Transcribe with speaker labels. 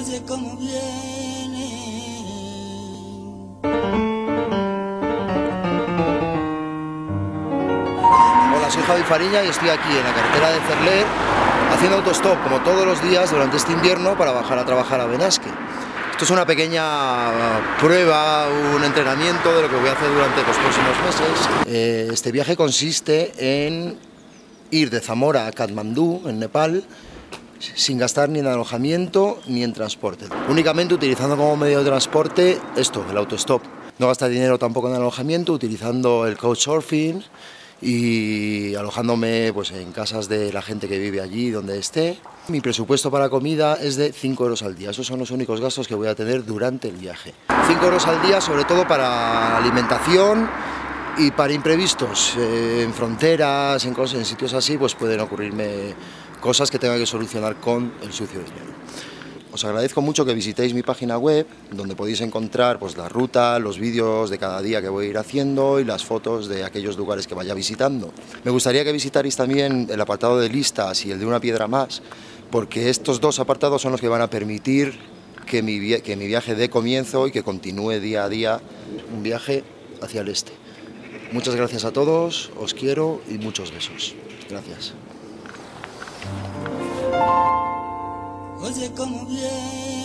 Speaker 1: Oye cómo viene.
Speaker 2: Hola, soy Javi Fariña y estoy aquí en la carretera de Cerler haciendo autostop como todos los días durante este invierno para bajar a trabajar a Benasque. Esto es una pequeña prueba, un entrenamiento de lo que voy a hacer durante los próximos meses. Eh, Este viaje consiste en ir de Zamora a Katmandú, en Nepal, sin gastar ni en alojamiento ni en transporte. Únicamente utilizando como medio de transporte esto, el autostop. No gastar dinero tampoco en alojamiento, utilizando el couchsurfing y alojándome pues, en casas de la gente que vive allí donde esté. Mi presupuesto para comida es de 5 euros al día. Esos son los únicos gastos que voy a tener durante el viaje. 5 euros al día sobre todo para alimentación y para imprevistos. Eh, en fronteras, en, cosas, en sitios así, pues pueden ocurrirme cosas que tenga que solucionar con el sucio dinero. Os agradezco mucho que visitéis mi página web, donde podéis encontrar pues, la ruta, los vídeos de cada día que voy a ir haciendo y las fotos de aquellos lugares que vaya visitando. Me gustaría que visitarais también el apartado de listas y el de una piedra más, porque estos dos apartados son los que van a permitir que mi, que mi viaje dé comienzo y que continúe día a día un viaje hacia el este. Muchas gracias a todos, os quiero y muchos besos. Gracias.
Speaker 1: Oye cómo viene.